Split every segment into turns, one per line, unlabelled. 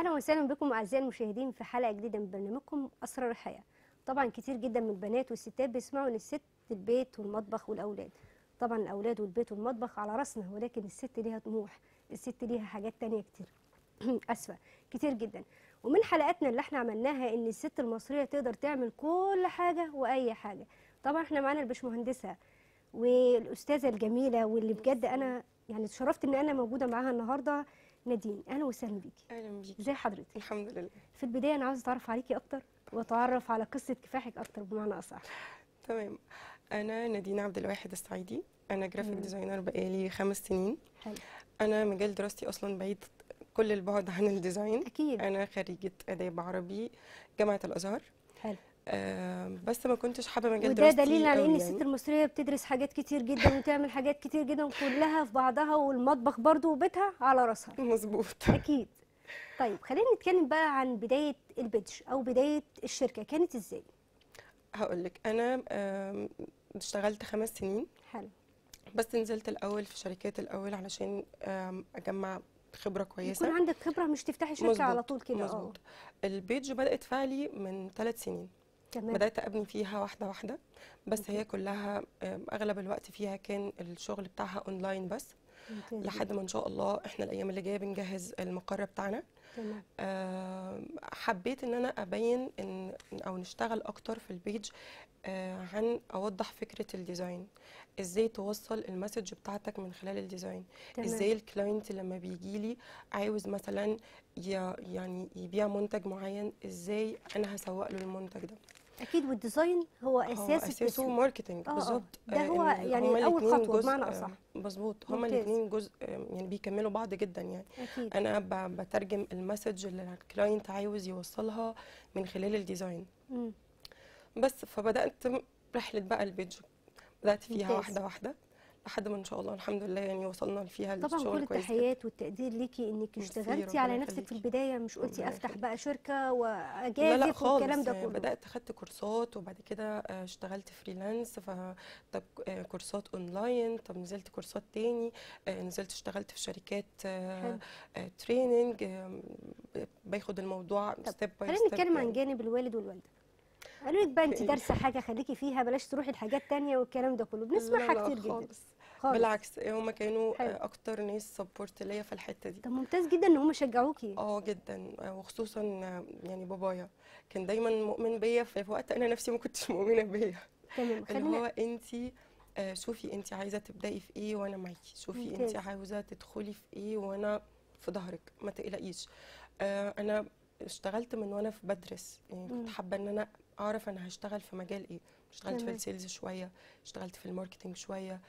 أهلا وسهلا بكم اعزائي المشاهدين في حلقة جديدة من برنامجكم أسرار الحياة. طبعا كتير جدا من البنات والستات بيسمعوا ان الست البيت والمطبخ والأولاد. طبعا الأولاد والبيت والمطبخ على راسنا ولكن الست ليها طموح الست ليها حاجات تانية كتير. آسفة. كتير جدا. ومن حلقاتنا اللي إحنا عملناها إن الست المصرية تقدر تعمل كل حاجة وأي حاجة. طبعا إحنا معانا الباشمهندسه والأستاذة الجميلة واللي بجد أنا يعني اتشرفت إن أنا موجودة معاها النهارده. نادين أهلا وسهلا بيكي
أهلا بيكي
ازي حضرتك؟
الحمد لله.
في البداية أنا عاوزه أتعرف عليكي أكتر وأتعرف على قصة كفاحك أكتر بمعنى أصح.
تمام. أنا نادين عبد الواحد السعيدي أنا جرافيك
مم.
designer بقالي خمس سنين.
حلو.
أنا مجال دراستي أصلا بعيد كل البعد عن ال
design
أكيد. أنا خريجة آداب عربي جامعة
الأزهر.
آه بس ما كنتش حابة مجال
وده دليل على إن
يعني.
الست المصرية بتدرس حاجات كتير جدا وتعمل حاجات كتير جدا وكلها في بعضها والمطبخ برضو وبيتها على راسها.
مظبوط.
أكيد. طيب خلينا نتكلم بقى عن بداية البيدج أو بداية الشركة. كانت إزاي؟
هقول لك أنا اشتغلت خمس سنين.
حلو.
بس نزلت الأول في شركات الأول علشان أجمع خبرة كويسة.
يكون عندك خبرة مش تفتحي
شركة
على طول كده. آه.
مظبوط البيج بدأت فعلي من ثلاث سنين.
تمام.
بدأت أبني فيها واحدة واحدة بس
okay.
هي كلها أغلب الوقت فيها كان الشغل بتاعها اونلاين بس.
ممتاز
لحد. ما إن شاء الله إحنا الأيام اللي جاية بنجهز المقر بتاعنا.
تمام.
آم، حبيت إن أنا أبين إن أو نشتغل أكتر في ال page آه، عن أوضح فكرة ال design إزاي توصل ال message بتاعتك من خلال ال design
تمام.
إزاي ال client لما بيجي لي عاوز مثلا يعني يبيع منتج معين إزاي أنا هسوق له المنتج ده.
أكيد وال design هو
هو
أساس
اساسه
marketing.
بالظبط
ده
آه،
هو يعني خطوة
جزء،
بمعنى
آه،
أصح.
مظبوط هما. الاثنين جزء آه، يعني بيكملوا بعض جدا يعني أكيد أنا بترجم ال message اللي ال client عاوز يوصلها من خلال ال
design.
بس فبدأت رحلة بقى ال page بدأت فيها
ممتاز.
واحدة واحدة لحد ما إن شاء الله الحمد لله يعني وصلنا فيها
طبعا كل. التحيات والتقدير ليكي
إنك
اشتغلتي على نفسك في. البداية مش قلتي
أفتح.
بقى شركة
لا لا
وأجازف
خالص
والكلام ده
آه،
كله
بدأت خدت course ات وبعد كده آه، اشتغلت freelance ف طب آه، course ات online طب نزلت course ات تاني آه، نزلت اشتغلت في شركات
حلو.
training باخد الموضوع step by
خلينا نتكلم عن جانب الوالد والوالدة قالوا لك بقى انت. دارسة حاجة خليكي فيها بلاش تروحي لحاجات تانية والكلام ده كله. بنسمعها كتير جدا.
خالص.
خالص.
بالعكس هما كانوا
حلو.
آه، أكتر ناس سبورت ليا في الحتة دي.
طب ممتاز جدا إن هم شجعوكي.
آه جدا. آه، وخصوصا آه، يعني بابايا. كان دايما مؤمن بيا. في وقت أنا نفسي ما كنتش مؤمنة بيا.
تمام.
اللي
خلينا
هو انت شوفي انت عايزة تبدأي في إيه وأنا معاكي. شوفي. انت عاوزة تدخلي في إيه وأنا في ظهرك. ما تقلقيش. آه، أنا اشتغلت من وأنا في بدرس. يعني. كنت حابة إن أنا أعرف أنا هشتغل في مجال إيه. اشتغلت في.
ال
sales شوية اشتغلت في ال marketing شوية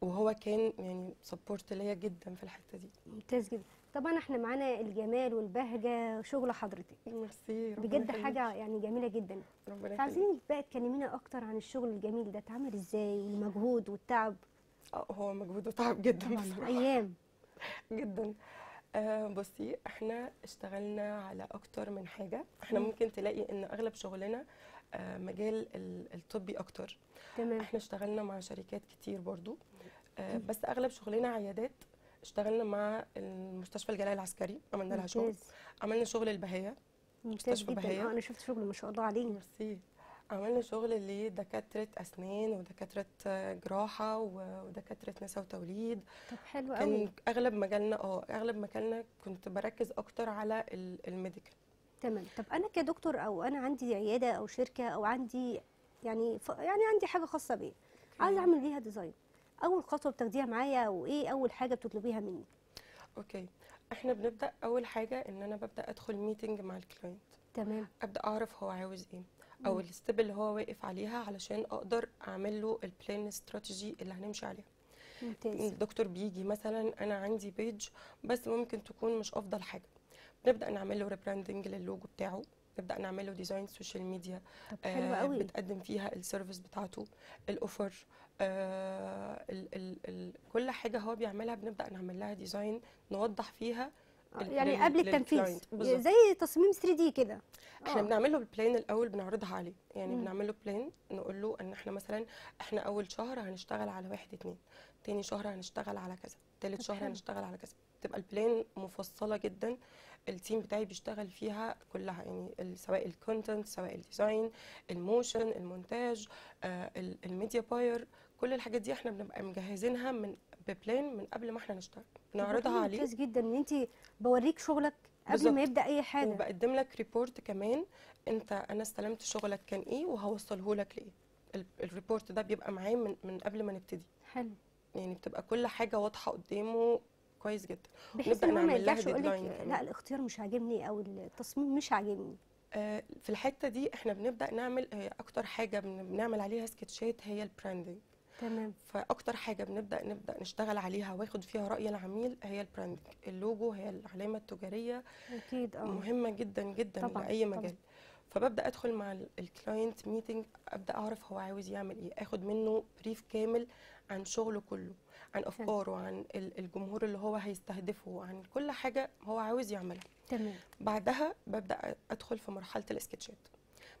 وهو كان يعني support ليا جدا في الحتة دي.
ممتاز جدا. طبعا إحنا معانا الجمال والبهجة شغل حضرتك.
ميرسي
بجد. حاجة يعني جميلة جدا.
ربنا يخليك.
فعايزين بقى تكلمينا أكتر عن الشغل الجميل ده. اتعمل إزاي؟ والمجهود والتعب؟
آه هو مجهود وتعب جدا بصراحة.
أيام.
جدا. آه بصي إحنا اشتغلنا على أكتر من حاجة. إحنا
مم.
ممكن تلاقي ان اغلب شغلنا آه مجال ال- الطبي أكتر.
تمام.
إحنا اشتغلنا مع شركات كتير برضو. آه بس اغلب شغلنا عيادات. اشتغلنا مع المستشفى الجلاله العسكري عملنا لها شغل. عملنا شغل البهيه مستشفى بهية.
آه أنا شفت شغل ما شاء الله عليه.
ميرسي. عملنا شغل لدكاترة أسنان ودكاترة جراحة ودكاترة نساء وتوليد.
طب حلو قوي.
كان أغلب مجالنا آه أغلب مجالنا كنت بركز أكتر على ال- ال medical.
تمام. طب أنا كدكتور أو أنا عندي عيادة أو شركة أو عندي يعني ف... يعني عندي حاجة خاصة بيا عايزه أعمل ليها design أول خطوة بتاخديها معايا وإيه أول حاجة بتطلبيها مني؟
okay. إحنا بنبدأ أول حاجة إن أنا ببدأ أدخل meeting مع ال client
تمام.
أبدأ أعرف هو عاوز إيه. أو.
ال
step اللي هو واقف عليها علشان أقدر أعمل له ال plan strategy اللي هنمشي عليها
ممتاز.
الدكتور بيجي مثلا أنا عندي page بس ممكن تكون مش أفضل حاجة. بنبدأ نعمل له rebranding لل logo بتاعه نبدأ نعمل له design social media
طب حلو
آه،
قوي.
بتقدم فيها ال service بتاعته ال offer آه ال ال ال كل حاجة هو بيعملها بنبدأ نعمل لها design نوضح فيها
يعني قبل التنفيذ. زي تصميم 3D كده.
إحنا
آه.
بنعمل له ال plan الأول بنعرضها عليه يعني
مم.
بنعمل له plan نقول له إن إحنا مثلا إحنا أول شهر هنشتغل على واحد اتنين تاني شهر هنشتغل على كذا تالت شهر. هنشتغل على كذا بتبقى ال plan مفصلة جدا ال team بتاعي بيشتغل فيها كلها يعني سواء ال content سواء ال design ال motion المونتاج آه، ال- media buyer كل الحاجات دي إحنا بنبقى مجهزينها من ب plan من قبل ما إحنا نشتغل بنعرضها عليه
ممتاز جدا إن انت بوريك شغلك قبل. ما يبدأ أي حاجة.
وبقدم لك report كمان أنت أنا استلمت شغلك كان إيه وهوصله لك لإيه. ال- report ده بيبقى معاه من, من قبل ما نبتدي.
حلو.
يعني بتبقى كل حاجة واضحة قدامه كويس جدا.
بحيث إن ما يرجعش يقول لك. لا الاختيار مش عاجبني أو التصميم مش عاجبني.
آه، في الحتة دي إحنا بنبدأ نعمل آه، أكتر حاجة بن- بنعمل عليها سكتشات هي ال branding
تمام.
فأكتر حاجة بنبدأ نبدأ نشتغل عليها وآخد فيها رأي العميل هي ال branding ال logo هي العلامة التجارية.
أكيد آه.
مهمة جدا جدا
طبعاً،
لاي
طبعاً.
مجال. فببدأ أدخل مع ال client meeting أبدأ أعرف هو عاوز يعمل إيه. آخد منه brief كامل عن شغله كله عن أفكاره عن ال- الجمهور اللي هو هيستهدفه عن كل حاجة هو عاوز يعملها.
تمام.
بعدها ببدأ أدخل في مرحلة الاسكتشات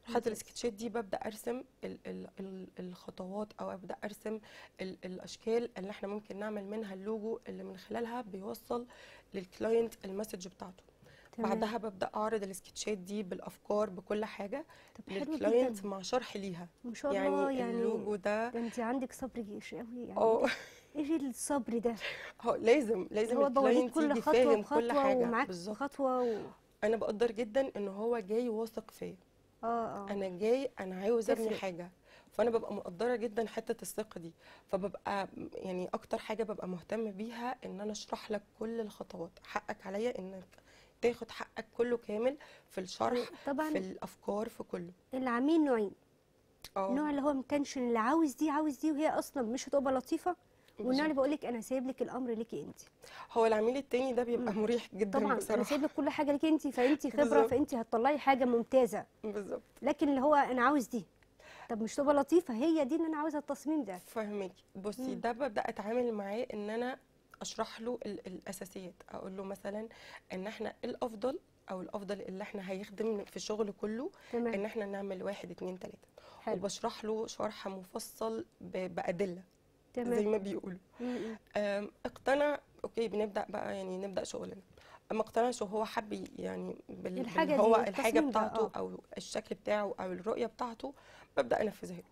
مرحله
ممتاز.
الاسكتشات دي ببدأ أرسم ال ال ال الخطوات أو أبدأ أرسم ال الأشكال اللي إحنا ممكن نعمل منها اللوجو اللي من خلالها بيوصل لل client ال message بتاعته.
تمام.
بعدها ببدأ أعرض السكتشات دي بالأفكار بكل
حاجة
لل
client
مع شرح ليها.
ما شاء
يعني
الله يعني
اللوجو ده
ده انت عندك صبر جيش قوي يعني.
آه
إيه الصبر ده؟
هو لازم لازم
ال
client
كل
يجي
خطوة
فاهم كل
حاجة.
بالظبط.
خطوة و...
أنا بقدر جدا إن هو جاي واثق فيا.
آه آه.
أنا جاي أنا عاوز
أبني.
حاجة. فأنا ببقى مقدرة جدا حتة الثقة دي. فببقى يعني أكتر حاجة ببقى مهتمه بيها إن أنا أشرح لك كل الخطوات. حقك عليا إنك تاخد حقك كله كامل في الشرح في
طبعا
الأفكار في كله.
العميل نوعين. النوع
آه
اللي هو متنشن اللي عاوز دي عاوز دي وهي أصلا مش هتبقى لطيفة. والنوع اللي بقول لك أنا سايب لك الأمر ليكي أنت.
هو العميل التاني ده بيبقى
مم.
مريح جدا
طبعا أنا
بصراحة.
سايب لك كل حاجة ليكي أنت فأنت خبرة
بالظبط.
فأنت هتطلعي حاجة ممتازة.
بالظبط.
لكن اللي هو أنا عاوز دي. طب مش تبقى لطيفة هي دي اللي أنا عاوزه التصميم ده.
فاهمك بصي. ده ببدأ أتعامل معاه إن أنا أشرح له ال- الأساسيات. أقول له مثلا إن إحنا الأفضل أو الأفضل اللي إحنا هيخدم في الشغل كله إن
تمام
إحنا نعمل واحد اتنين تلاتة.
حلو.
وبشرح له شرح مفصل ب- بادله زي
تمام
ما بيقولوا اقتنع أوكي بنبدأ بقى يعني نبدأ شغلنا ما اقتنعش وهو حب يعني بال
الحاجة
هو
الحاجة
بتاعته
آه.
أو الشكل بتاعه أو الرؤية بتاعته ببدأ أنفذها له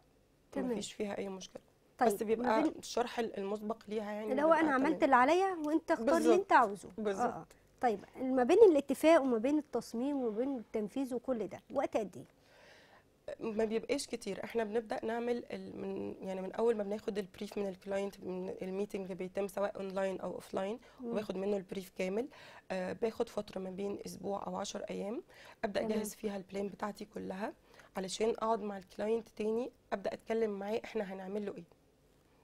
تمام.
مفيش فيها أي مشكلة
طيب
بس بيبقى
بين-
الشرح المسبق ليها يعني
اللي هو أنا عملت
تمام.
اللي عليا وأنت اختار اللي
بالظبط.
أنت عاوزه
بالظبط.
آه طيب ما بين الاتفاق وما بين التصميم وما بين التنفيذ وكل ده وقت قد إيه
ما بيبقاش كتير إحنا بنبدأ نعمل من يعني من أول ما بناخد ال brief من ال client من ال meeting بيتم سواء اونلاين أو
offline.
وباخد منه ال brief كامل آه باخد فترة ما بين أسبوع أو 10 أيام
أبدأ.
أجهز فيها ال plan بتاعتي كلها علشان أقعد مع ال client تاني أبدأ أتكلم معاه إحنا هنعمل له إيه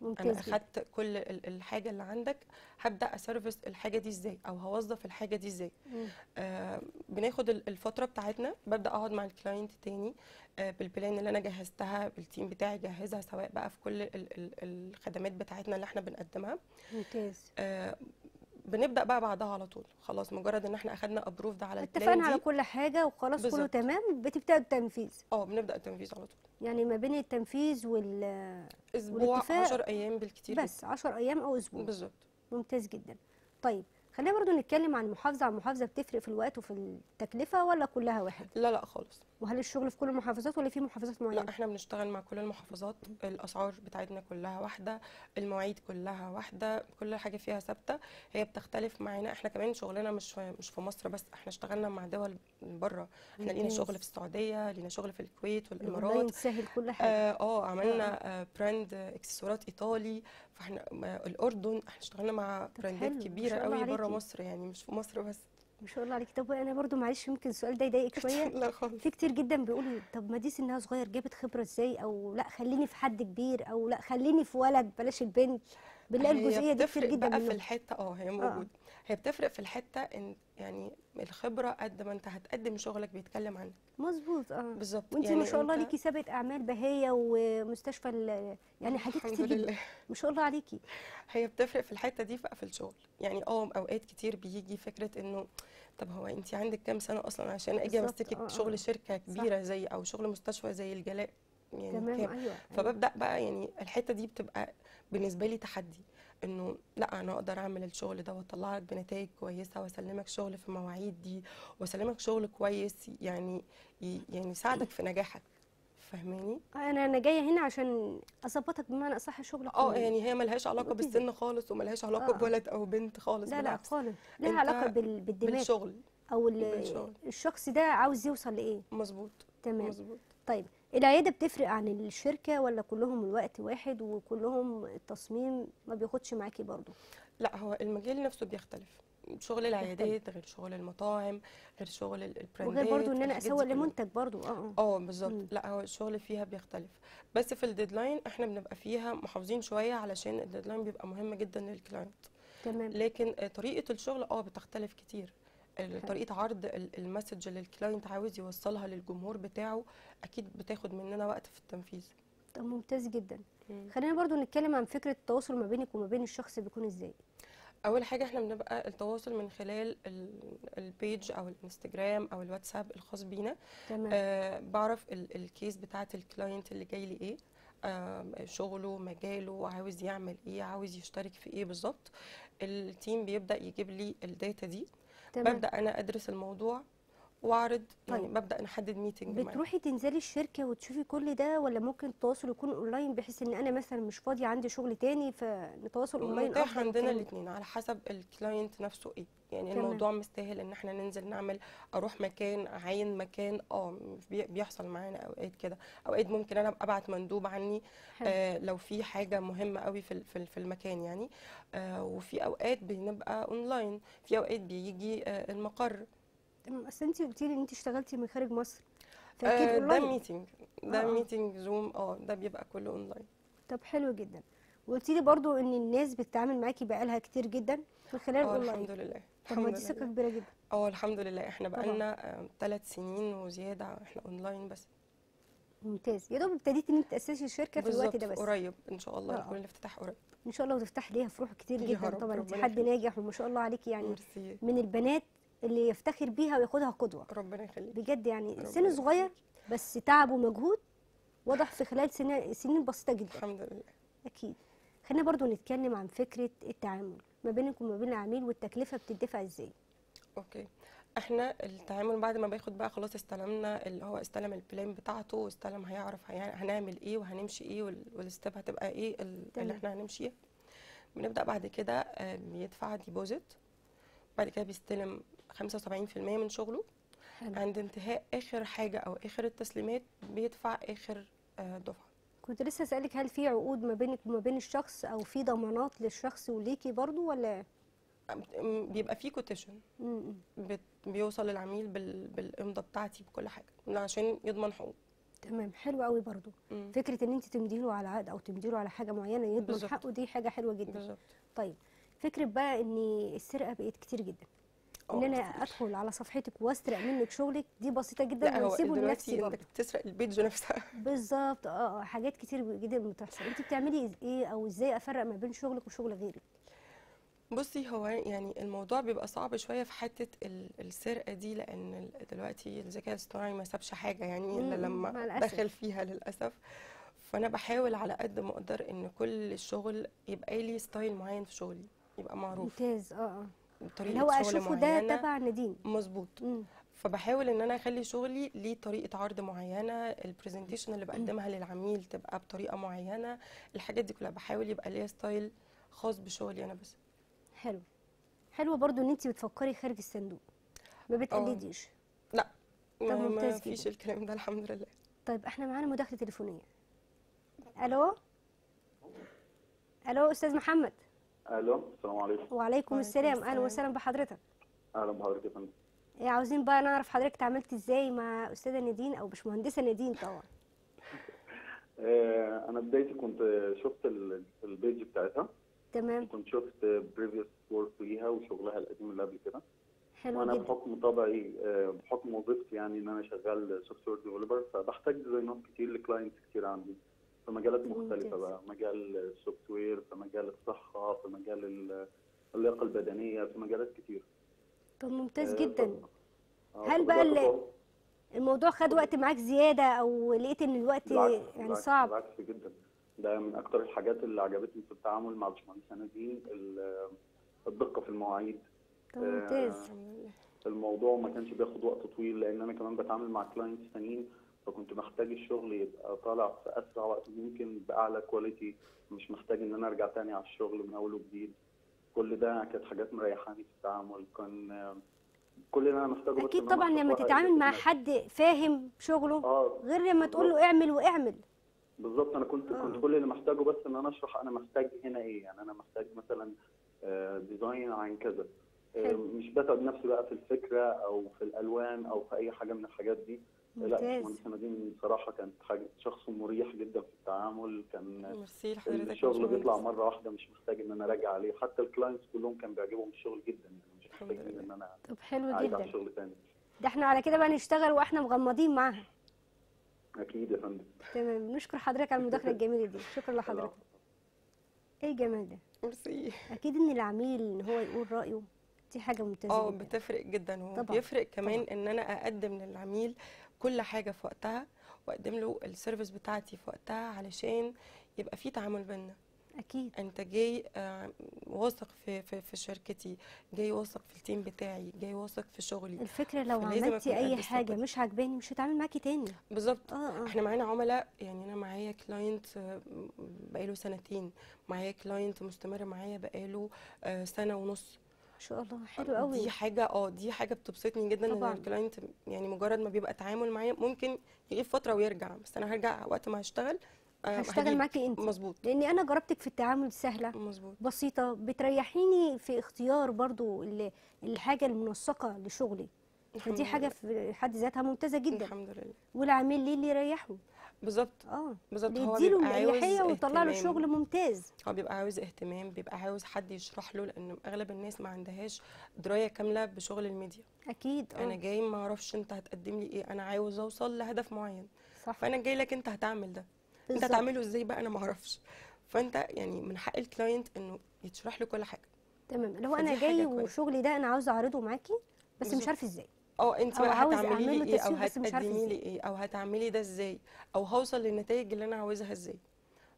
ممتاز جدا.
أخدت كل ال- الحاجة اللي عندك هبدأ ا service الحاجة دي إزاي أو هوظف الحاجة دي
إزاي.
آه، بناخد ال- الفترة بتاعتنا ببدأ أقعد مع ال client تاني آه، بال plan اللي أنا جهزتها بال team بتاعي جهزها سواء بقى في كل ال- ال- الخدمات بتاعتنا اللي إحنا بنقدمها.
ممتاز.
آه، بنبدأ بقى بعدها على طول. خلاص مجرد إن إحنا أخدنا ابروف ده على
اتفقنا على كل حاجة وخلاص كله
بالظبط.
تمام بتبداوا التنفيذ.
آه بنبدأ التنفيذ على طول.
يعني ما بين التنفيذ وال
أسبوع
والاتفاق
10 أيام بالكتير
بس 10 أيام أو أسبوع.
بالظبط.
ممتاز جدا. طيب خلينا برضو نتكلم عن محافظة عن محافظة بتفرق في الوقت وفي التكلفة ولا كلها واحد؟
لا لا خالص.
وهل الشغل في كل المحافظات ولا في محافظات
لا
معينة؟
إحنا بنشتغل مع كل المحافظات. الأسعار بتاعتنا كلها واحدة المواعيد كلها واحدة كل حاجة فيها ثابتة. هي بتختلف معانا. إحنا كمان شغلنا مش في مش في مصر بس إحنا اشتغلنا مع دول بره إحنا لينا. شغل في السعودية لينا شغل في الكويت والإمارات.
سهل كل حاجة.
آه آه، عملنا آه brand إكسسوارات إيطالي. فإحنا آه، الأردن. إحنا اشتغلنا مع brand
ات كبيرة
قوي بره. مصر يعني مش في مصر بس.
ما شاء الله عليك. طب أنا برضو معلش يمكن السؤال ده يضايقك شوية.
لا خالص.
في كتير جدا بيقولوا طب ما دي سنها صغير جابت خبرة إزاي؟ أو لا خليني في حد كبير أو لا خليني في ولد بلاش البنت. بنلاقي
هي
الجزئيه دي كتير جدا
بقى في الحتة. آه هي موجودة. هي بتفرق في الحتة إن يعني الخبرة قد ما أنت هتقدم شغلك بيتكلم عنك.
مظبوط آه.
بالظبط.
وأنت
يعني
ما شاء الله ليكي سابقه أعمال بهيه ومستشفى ال- يعني حاجات كتير جدا. ما شاء الله عليكي.
هي بتفرق في الحتة دي بقى في الشغل. يعني آه أوقات كتير بيجي فكرة إنه طب هو أنت عندك كام سنة أصلا عشان
أجي
أمسكك
آه، آه.
شغل شركة كبيرة زي أو شغل مستشفى زي الجلاء يعني
تمام
كام
أيوه أيوة.
فببدأ بقى يعني الحتة دي بتبقى بالنسبة لي تحدي. انه لا أنا أقدر اعمل الشغل ده واطلع لك بنتائج كويسة واسلمك شغل في مواعيد دي واسلمك شغل كويس يعني يعني يساعدك في نجاحك. فاهماني؟
أنا أنا جاية هنا عشان اظبطك بمعنى اصح شغلك آه.
يعني هي ملهاش
علاقة.
بالسن خالص وملهاش علاقة
آه.
بولد أو بنت خالص
لا لا
بالعكس.
خالص. لها علاقة بال... بالدماغ
بالشغل.
أو ال-
بالشغل.
الشخص ده عاوز يوصل لإيه؟
مظبوط.
تمام.
مظبوط.
طيب. العيادة بتفرق عن الشركة ولا كلهم الوقت واحد وكلهم التصميم ما بياخدش معاكي برضو
لا هو المجال نفسه بيختلف. شغل العيادات غير شغل المطاعم غير شغل ال-
ال brand ات وغير
برضو إن
أنا
أسوق.
لمنتج برضو آه آه.
آه بالظبط. لا هو الشغل فيها بيختلف. بس في ال deadline إحنا بنبقى فيها محافظين شوية علشان ال deadline بيبقى مهم جدا لل client
تمام.
لكن آه، طريقة الشغل آه بتختلف كتير. طريقة عرض ال- ال message اللي ال client عاوز يوصلها للجمهور بتاعه أكيد بتاخد مننا وقت في التنفيذ.
طب ممتاز جدا.
مم.
خلينا برضو نتكلم عن فكرة التواصل ما بينك وما بين الشخص بيكون إزاي.
أول حاجة إحنا بنبقى التواصل من خلال ال- ال page أو الإنستجرام أو الواتساب الخاص بينا.
تمام.
آه بعرف ال- ال case بتاعت ال client اللي جاي لي إيه آه شغله مجاله عاوز يعمل إيه عاوز يشترك في إيه بالظبط. ال team بيبدأ يجيب لي ال data دي.
تمام.
ببدأ أنا أدرس الموضوع واعرض يعني
طيب.
ببدأ نحدد meeting
بتروحي تنزلي الشركة وتشوفي كل ده ولا ممكن التواصل يكون اونلاين بحيث إن أنا مثلا مش فاضية عندي شغل تاني فنتواصل اونلاين
متاح عندنا. الاثنين على حسب ال client نفسه إيه يعني
تمام.
الموضوع مستاهل إن إحنا ننزل نعمل أروح مكان أعين مكان آه بي- بيحصل معانا أوقات كده أوقات ممكن أنا أبعت مندوب عني
حلو.
آه لو في حاجة مهمة قوي في في ال- في المكان يعني آه وفي أوقات بنبقى اونلاين في أوقات بيجي آه المقر
أصل انت قلتي لي إن انت اشتغلتي من خارج مصر. فأكيد
آه ده meeting ده
آه، آه.
meeting زوم آه ده بيبقى كله أونلاين.
طب حلو جدا. وقلتي لي برضو إن الناس بتتعامل معاكي بقالها كتير جدا في خلال الاونلاين
الحمد لله
طب ما دي ثقة
لله
كبيرة جدا.
آه الحمد لله.
إحنا.
بقالنا ثلاث سنين وزيادة إحنا أونلاين بس.
ممتاز. يا دوب ابتديتي إن انت تأسسي الشركة في الوقت ده بس.
قريب إن شاء الله
آه، آه.
يكون الافتتاح قريب.
إن شاء الله وتفتح ليها فروع كتير جدا طبعا. انت حد. ناجح وما شاء الله عليكي يعني.
ميرسي
من البنات اللي يفتخر بيها وياخدها قدوة.
ربنا يخليك.
بجد يعني سن صغير. بس تعب ومجهود واضح في خلال سنين سنين بسيطة جدا.
الحمد لله.
أكيد. خلينا برضو نتكلم عن فكرة التعامل ما بينك وما بين العميل والتكلفة بتدفع إزاي.
أوكي. إحنا التعامل بعد ما باخد بقى خلاص استلمنا اللي هو استلم ال plan بتاعته واستلم هيعرف هي- هنعمل إيه وهنمشي إيه وال- وال step هتبقى
إيه.
اللي إحنا هنمشيها بنبدأ بعد كده بيدفع deposit بعد كده بيستلم 75% من شغله
حلو.
عند انتهاء آخر حاجة أو آخر التسليمات بيدفع آخر آه، دفعة
كنت لسه أسألك هل في عقود ما بينك وما بين الشخص أو في ضمانات للشخص وليكي برضو ولا
بيبقى فيه
quotation.
بيوصل للعميل بال... بالامضة بتاعتي بكل حاجة عشان يضمن حقوق
تمام حلو قوي برضو
مم.
فكرة إن أنت تمديله على عقد أو تمديله على حاجة معينة يضمن
بالظبط.
حقه دي حاجة حلوة جدا
بالظبط
طيب فكرة بقى إن السرقة بقت كتير جدا ان آه
أنا.
أدخل على صفحتك وأسرق منك شغلك. دي بسيطة
لا
جدا
هو
ونسيبه لنفسي برضه.
انك تسرق ال page نفسها.
بالظبط. آه آه، حاجات كتير جدا بتحصل. أنت بتعملي إيه أو إزاي أفرق ما بين شغلك وشغل غيرك؟
بصي هو يعني الموضوع بيبقى صعب شوية في حتة ال- السرقة دي لأن دلوقتي الذكاء الاصطناعي ما سابش حاجة يعني
إلا
لما. دخل فيها للأسف. فأنا بحاول على قد ما أقدر إن كل الشغل يبقى لي style معين في شغلي يبقى معروف.
ممتاز. آه آه. اللي
طريقة
هو
شغل
أشوفه ده تبع نادين.
مظبوط. فبحاول إن أنا أخلي شغلي ليه طريقة عرض معينة ال presentation اللي بقدمها للعميل تبقى بطريقة معينة الحاجات دي كلها. بحاول يبقى ليا ستايل خاص بشغلي أنا بس.
حلو. حلو برضو إن انت بتفكري خارج الصندوق. ما بتقلديش.
لا.
طب
ما, ما
ممتاز
فيش. الكلام ده الحمد لله.
طيب إحنا معانا مداخلة تليفونية. ألو؟ ألو أستاذ محمد؟
ألو السلام عليكم.
وعليكم السلام.
أهلا.
وسهلا بحضرتك.
أهلا بحضرتك يا فندم.
إيه عاوزين بقى نعرف حضرتك اتعاملت إزاي مع أستاذة نادين أو باشمهندسة نادين طبعا؟
آه، أنا بدايتي كنت شفت ال- ال page بتاعتها.
تمام.
كنت شفت previous work ليها وشغلها القديم اللي قبل كده.
حلو
وأنا
جدا.
بحكم طبعي آه، بحكم وظيفتي يعني إن أنا شغال software developer فبحتاج design ات كتير ل clients كتير عندي. في مجالات
مختلفة.
بقى. مجال ال software في مجال الصحة في مجال ال- اللياقة البدنية في مجالات كتير.
طب ممتاز
آه،
جدا.
آه،
هل بقى
فبدأت
ال-
أطور.
الموضوع خد وقت معاك زيادة أو لقيت إن الوقت
بالعكس
يعني
بالعكس-
صعب؟
بالعكس جدا. ده من أكتر الحاجات اللي عجبتني في التعامل مع باشمهندسه نادين ال- الدقة في المواعيد.
ممتاز.
لله
الموضوع ما كانش بياخد وقت طويل لأن أنا كمان بتعامل مع clients تانيين. فكنت محتاج الشغل يبقى طالع في أسرع وقت ممكن بأعلى quality مش محتاج إن أنا أرجع تاني على الشغل من أول وجديد. كل ده كانت حاجات مريحاني في التعامل. كان آه، كل اللي أنا محتاجه أكيد
طبعا لما تتعامل مع. حد فاهم شغله
آه.
غير لما تقول له اعمل واعمل.
بالظبط. أنا كنت
آه.
كنت كل اللي محتاجه بس إن أنا أشرح أنا محتاج هنا إيه. يعني أنا محتاج مثلا آه، design عن كذا. آه،. مش بتعب نفسي بقى في الفكرة أو في الألوان أو في أي حاجة من الحاجات دي. لا
ممتاز.
باشمهندسه نادين بصراحه كانت حاجة شخص مريح جدا في التعامل كان
ميرسي لحضرتك يا
الشغل. بيطلع مرة واحدة مش محتاج إن أنا أراجع عليه. حتى ال clients كلهم كان بيعجبهم الشغل جدا يعني مش محتاجين
لله.
إن أنا
طب حلو
عايز
جدا.
شغل تاني.
ده إحنا على كده بقى نشتغل وإحنا مغمضين معاها.
أكيد يا فندم.
تمام. نشكر حضرتك على المداخلة الجميلة دي. شكرا لحضرتك. إيه الجمال ده؟
ميرسي.
أكيد إن العميل إن هو يقول رأيه. دي حاجة
ممتازة
آه
بتفرق جدا. هو
طبعاً،
بيفرق كمان إن أنا أقدم للعميل كل حاجة في وقتها وأقدم له ال service بتاعتي في وقتها علشان يبقى في تعامل بينا.
أكيد.
أنت جاي آه، واثق في في في شركتي جاي واثق في ال team بتاعي جاي واثق في شغلي.
الفكرة لو عملتي أي
حاجة.
مش عاجباني مش هتعامل معاكي تاني.
بالظبط.
آه آه.
إحنا معانا عملاء يعني أنا معايا client بقاله سنتين. معايا client مستمر معايا بقاله آه، سنة ونص.
ما شاء الله حلو قوي
دي حاجة آه دي حاجة بتبسطني جدا
طبعاً.
ان ال client يعني مجرد ما بيبقى تعامل معايا ممكن يغيب فترة ويرجع. بس أنا هرجع وقت ما هشتغل آه،
هشتغل. معاكي أنت.
مظبوط.
لأني أنا جربتك في التعامل سهلة
مظبوط.
بسيطة. بتريحيني في اختيار برضو ال- الحاجة المنسقة لشغلي. فدي
حاجة.
في حد ذاتها ممتازة جدا.
الحمد لله.
والعميل ليه اللي يريحه.
بالظبط.
آه.
بالظبط. هو
يديله
بيبقى عاوز
الاريحيه ويطلع له. شغل ممتاز.
هو بيبقى عاوز اهتمام بيبقى عاوز حد يشرح له لأن أغلب الناس ما عندهاش دراية كاملة بشغل الميديا.
أكيد.
أنا
آه
جاي ما أعرفش أنت هتقدم لي إيه أنا عاوز أوصل لهدف معين.
صح.
فأنا جاي لك أنت هتعمل ده. أنت
بالظبط.
هتعمله إزاي بقى؟ أنا ما أعرفش. فأنت يعني من حق ال client إنه يتشرح له كل حاجة.
تمام.
فدي أنا
جاي. وشغلي ده أنا عاوزه أعرضه معاكي بس مش
بالظبط.
عارفه إزاي.
آه انت بقى هتعملي لي
إيه؟ أو
هتقدمي لي. إيه؟ أو هتعملي ده إزاي؟ أو هوصل للنتائج اللي أنا عاوزها إزاي؟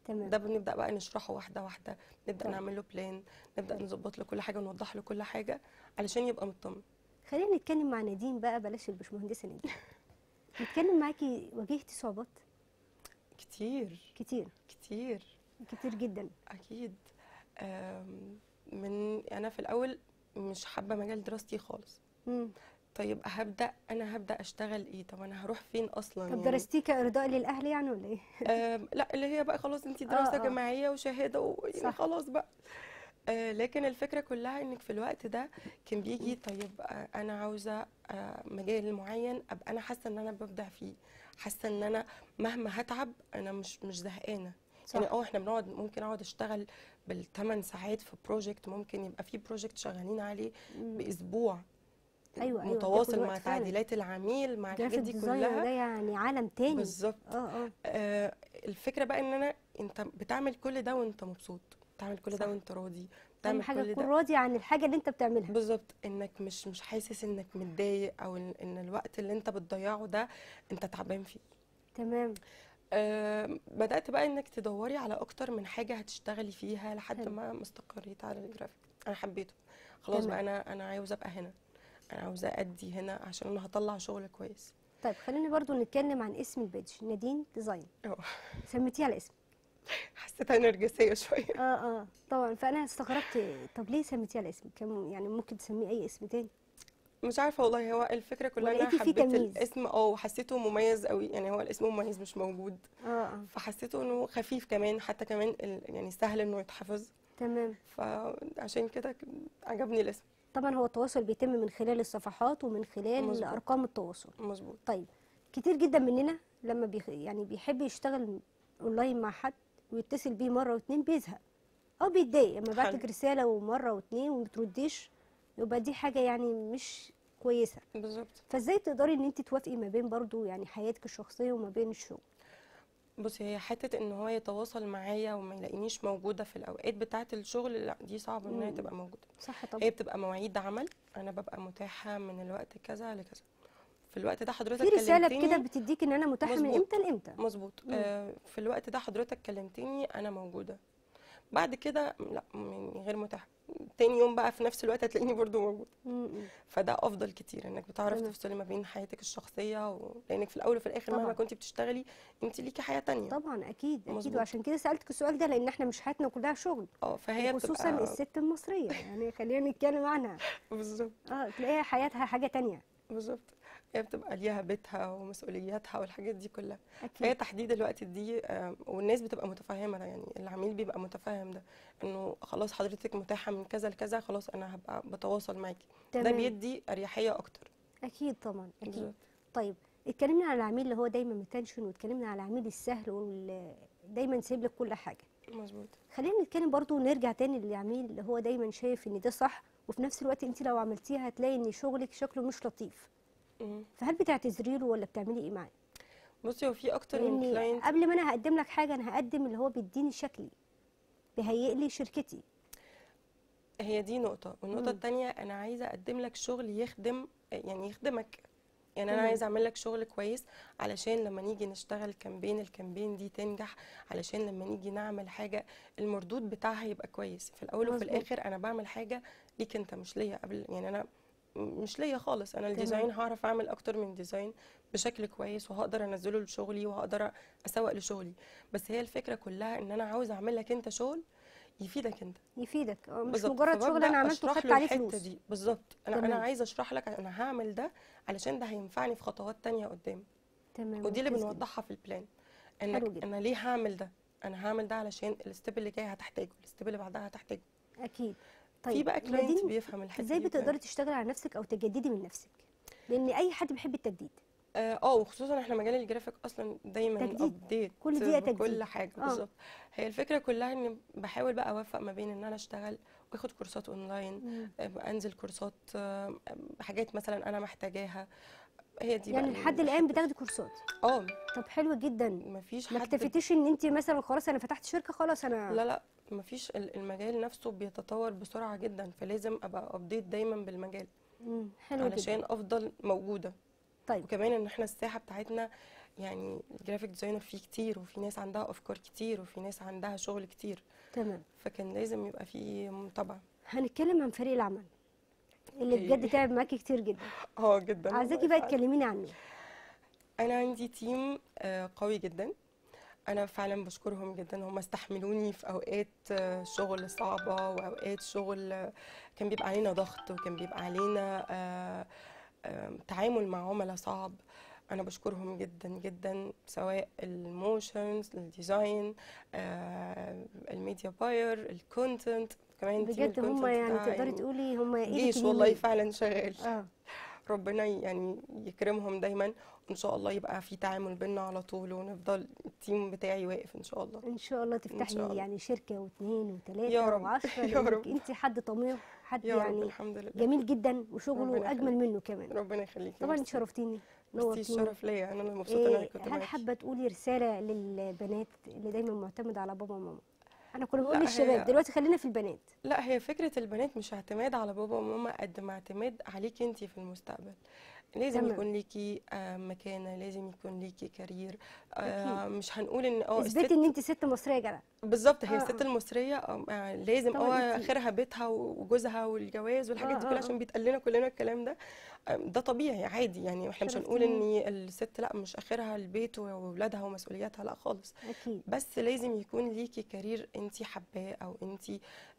تمام.
ده بنبدأ بقى نشرحه واحدة واحدة نبدأ
طيب.
نعمل له plan نبدأ نظبط له كل حاجة ونوضح له كل حاجة علشان يبقى مطمن.
خلينا نتكلم مع نادين بقى بلاش الباشمهندسة نادين. نتكلم معاكي واجهتي صعوبات؟
كتير.
كتير.
كتير.
كتير جدا.
أكيد. من أنا في الأول مش حابة مجال دراستي خالص.
مم.
طيب هبدأ أنا هبدأ أشتغل إيه؟ طب أنا هروح فين أصلا؟
طب
يعني
درستيه كارضاء للأهل يعني ولا
إيه؟ لا اللي هي بقى خلاص انت
آه،
دراسة
آه.
جامعية وشهادة و...
صح.
خلاص بقى. آه، لكن الفكرة كلها إنك في الوقت ده كان بيجي طيب آه، أنا عاوزة آه، مجال معين أبقى أنا حاسة إن أنا ببدع فيه. حاسة إن أنا مهما هتعب أنا مش مش زهقانة.
صح.
يعني آه إحنا بنقعد ممكن أقعد أشتغل بالثمان ساعات في project ممكن يبقى في project شغالين عليه
مم.
بأسبوع.
أيوة، أيوة،
متواصل
بتاخد
مع. تعديلات العميل مع الحاجات دي كلها
ده يعني عالم تاني.
بالظبط.
آه آه.
آه الفكرة بقى إن أنا أنت بتعمل كل ده وأنت مبسوط. بتعمل كل
صح.
ده وأنت راضي. بتعمل
حاجة
كل
تكون راضي عن الحاجة اللي أنت بتعملها.
بالظبط. إنك مش مش حاسس إنك متضايق أو إن الوقت اللي أنت بتضيعه ده أنت تعبان فيه.
تمام.
آه بدأت بقى إنك تدوري على أكتر من حاجة هتشتغلي فيها لحد ما استقريت على الجرافيك. أنا حبيته. خلاص
تمام.
بقى أنا أنا عاوزه أبقى هنا. أنا عاوزة أدي هنا عشان أنا هطلع شغل كويس.
طيب خليني برضو نتكلم عن اسم ال page نادين ديزاين.
آه
سميتيه على اسم.
حسيتها نرجسية شوية.
آه آه. طبعا. فأنا استغربت. طب ليه سميتيه على اسم؟ كان يعني ممكن تسميه أي اسم تاني؟
مش عارفة والله. هو الفكرة كلها
إن أنا
حبيت. الاسم. آه وحسيته مميز قوي يعني هو الاسم مميز مش موجود.
آه آه.
فحسيته إنه خفيف كمان. حتى كمان يعني سهل إنه يتحفظ.
تمام.
فعشان كده عجبني الاسم.
طبعا هو التواصل بيتم من خلال الصفحات ومن خلال
مظبوط.
أرقام التواصل.
مظبوط.
طيب كتير جدا مننا لما بيخ... يعني بيحب يشتغل أونلاين مع حد ويتصل بيه مرة واتنين بيزهق أو بيتضايق. لما بعت لك
حلو.
رسالة ومرة واتنين وما بترديش يبقى دي حاجة يعني مش كويسة.
بالظبط.
فإزاي تقدري إن انت توافقي ما بين برضو يعني حياتك الشخصية وما بين الشغل؟
بصي هي حتة إن هو يتواصل معايا وما يلاقينيش موجودة في الأوقات بتاعة الشغل لأ دي صعب إنها
مم.
تبقى موجودة.
صح
هي
طبعا
بتبقى مواعيد عمل أنا ببقى متاحة من الوقت كذا لكذا. في الوقت ده حضرتك
في
رسالة
كده بتديك إن أنا متاحة من. إمتى لإمتى.
مظبوط. آه في الوقت ده حضرتك كلمتني أنا موجودة. بعد كده لأ يعني غير متاح تاني يوم بقى في نفس الوقت هتلاقيني برضو موجود
مم.
فده أفضل كتير إنك بتعرف. تفصلي ما بين حياتك الشخصية و... لأنك في الأول وفي الآخر مهما
طبعاً.
كنت بتشتغلي انت ليكي حياة تانية
طبعا أكيد أكيد
مظبوط.
وعشان كده سألتك السؤال ده لأن إحنا مش حياتنا كلها شغل
آه فهي
خصوصا
بتبقى
الست المصرية يعني خلينا نتكلم عنها
بالظبط
آه تلاقيها حياتها حاجة تانية
بالظبط هي بتبقى ليها بيتها ومسؤولياتها والحاجات دي كلها. فهي
أكيد
تحديد الوقت دي والناس بتبقى متفهمة ده يعني العميل بيبقى متفهم ده إنه خلاص حضرتك متاحة من كذا لكذا خلاص أنا هبقى بتواصل معاكي. ده. بيدي أريحية أكتر.
أكيد طبعا أكيد.
بالظبط.
طيب اتكلمنا على العميل اللي هو دايما متنشن واتكلمنا على العميل السهل واللي دايما سايب لك كل حاجة.
مظبوط.
خلينا نتكلم برضو ونرجع تاني للعميل اللي هو دايما شايف إن ده صح وفي نفس الوقت أنت لو عملتيها هتلاقي إن شغلك شكله مش لطيف. فهل بتعتذري له ولا بتعملي إيه معاه؟
بصي هو في أكتر من client
قبل ما أنا هقدم لك حاجة أنا هقدم اللي هو بيديني شكلي بيهيئ لي شركتي.
هي دي نقطة. والنقطة
مم.
التانية أنا عايزة أقدم لك شغل يخدم يعني يخدمك. يعني أنا
تمام.
عايزة أعمل لك شغل كويس علشان لما نيجي نشتغل campaign ال campaign دي تنجح علشان لما نيجي نعمل حاجة المردود بتاعها يبقى كويس. في الأول وفي. الآخر أنا بعمل حاجة ليك أنت مش ليا. قبل يعني أنا مش ليا خالص. أنا ال design هعرف أعمل أكتر من design بشكل كويس وهقدر أنزله لشغلي وهقدر أسوق لشغلي. بس هي الفكرة كلها إن أنا عاوزة أعمل لك أنت شغل يفيدك أنت.
يفيدك. آه مش
بالظبط.
مجرد شغل أنا عملته وخدت عليه فلوس.
دي. بالظبط. أنا أنا
تمام.
عايزه أشرح لك أنا هعمل ده علشان ده هينفعني في خطوات تانية قدام.
تمام.
ودي اللي. بنوضحها في ال
plan
إنك
جدا.
أنا ليه هعمل ده؟ أنا هعمل ده علشان ال step اللي جاي هتحتاجه ال step اللي بعدها هتحتاجه.
أكيد.
في
طيب
بقى
client
بيفهم الحته إزاي
بتقدري تشتغلي على نفسك أو تجددي من نفسك لأن أي حد بيحب التجديد
آه آه، وخصوصا إحنا مجال الجرافيك أصلا دايما
تجديد.
update
كل دقيقة تجديد.
كل حاجة
آه.
بالظبط هي الفكرة كلها إني بحاول بقى أوفق ما بين إن أنا أشتغل وآخد كورسات أونلاين آه، أنزل كورسات حاجات مثلا أنا محتاجاها هي دي
يعني لحد
الآن.
بتاخدي كورسات؟
آه.
طب حلو جدا.
مفيش
ما
حد
اكتفيتيش إن انت مثلا خلاص أنا فتحت شركة خلاص أنا
لا لا مفيش. ال- المجال نفسه بيتطور بسرعة جدا فلازم أبقى update دايما بالمجال.
مم. حلو
علشان
جدا
أفضل موجودة.
طيب.
وكمان إن إحنا الساحة بتاعتنا يعني ال graphic designer فيه كتير وفي ناس عندها أفكار كتير وفي ناس عندها شغل كتير.
تمام.
فكان لازم يبقى فيه متابعة.
هنتكلم عن فريق العمل. اللي
okay.
بجد تعب معاكي كتير جدا.
آه جدا.
عايزاكي بقى. تكلميني عنه
أنا عندي team آه، قوي جدا. أنا فعلا بشكرهم جدا. هم استحملوني في أوقات آه، شغل صعبة وأوقات شغل آه، كان بيبقى علينا ضغط وكان بيبقى علينا تعامل مع عملاء صعب. أنا بشكرهم جدا جدا سواء ال motions ال design آه، ال media buyer ال content كمان
بجد هم يعني تقدري تقولي هم إيدك
جيش والله. فعلا شغال
آه
ربنا يعني يكرمهم دايما وإن شاء الله يبقى في تعامل بينا على طول ونفضل التيم بتاعي واقف إن شاء الله
إن شاء الله تفتحي
شاء الله.
يعني شركة واثنين وثلاثه
يا رب.
وعشرة
يا رب.
أنت حد طموح حد
يا رب
يعني
الحمد لله
جميل جدا وشغله
أجمل.
منه كمان
ربنا يخليك
طبعا انت شرفتيني
نورتيني الشرف ليا. أنا مبسوطة إن أنا
إيه
كنت
هل حابة تقولي رسالة للبنات اللي دايما معتمدة على بابا وماما؟ أنا كنا بنقول للشباب دلوقتي خلينا في البنات.
لا هي فكرة البنات مش اعتماد على بابا وماما قد ما اعتماد عليكي انت في المستقبل. لازم
تمام.
يكون ليكي آه، مكانة لازم يكون ليكي career. آه، مش هنقول إن آه
اثبتي إن انت ست مصرية جدع.
بالظبط هي
آه،
الست. المصرية لازم
آه
آخرها بيتها وجوزها والجواز والحاجات
آه،
دي كلها. عشان بيتقال لنا كلنا الكلام ده. ده طبيعي عادي يعني. إحنا مش هنقول. إن الست لأ مش آخرها البيت واولادها ومسؤولياتها لأ خالص.
أكيد.
بس لازم يكون ليكي career انت حباه أو انت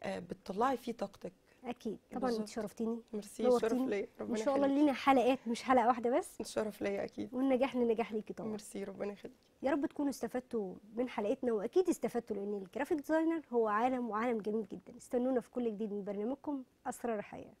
بتطلعي فيه طاقتك.
أكيد. طبعا
أنت.
شرفتيني.
ميرسي
نورتيني.
ليا.
إن
ربنا
شاء الله لينا حلقات مش حلقة واحدة بس.
الشرف ليا أكيد.
والنجاح لنجاح ليكي طبعا.
ميرسي ربنا يخليك.
يا رب تكونوا استفدتوا من حلقتنا وأكيد استفدتوا لأن ال graphic designer هو عالم وعالم جميل جدا. استنونا في كل جديد من برنامجكم أسرار الحياة